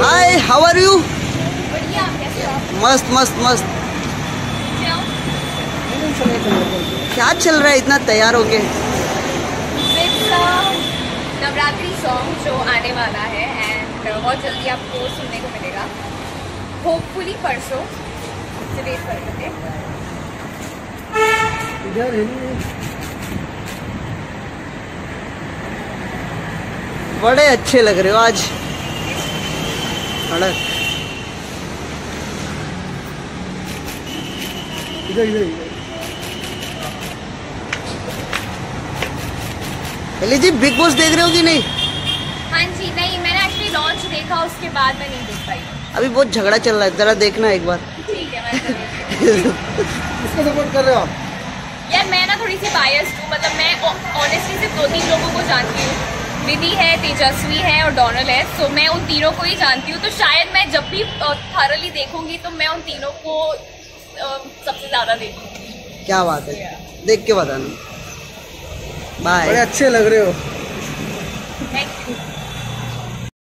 Hi how are you बढ़िया आप कैसे हो मस्त मस्त मस्त। क्या क्या चल रहा है इतना तैयार हो a नवरात्रि सॉन्ग जो आने वाला है एंड बहुत जल्दी आपको सुनने को मिलेगा। होपफुली परसों से वेट कर सकते बड़े अच्छे लग रहे हो आज। अड़क पहले जी बिग बॉस देख रहे हो कि नहीं? हाँ जी नहीं मैंने एक्चुअली लॉन्च देखा उसके बाद मैं नहीं देख पाई। अभी बहुत झगड़ा चल रहा है जरा देखना एक बार। ठीक है मैं सपोर्ट कर रहे हो आप? यार मैं ना थोड़ी सी बायस्ड हूँ मतलब मैं ऑनेस्टली सिर्फ़ दो तीन लोगों को जानती हूँ। विधि है तेजस्वी है और डोनल है। सो मैं उन तीनों को ही जानती हूँ। तो शायद मैं जब भी थारली देखूँगी तो मैं उन तीनों को सबसे ज़्यादा देखूँगी। क्या बात है? yeah. देख के बताना। बाय अच्छे लग रहे हो। Thank you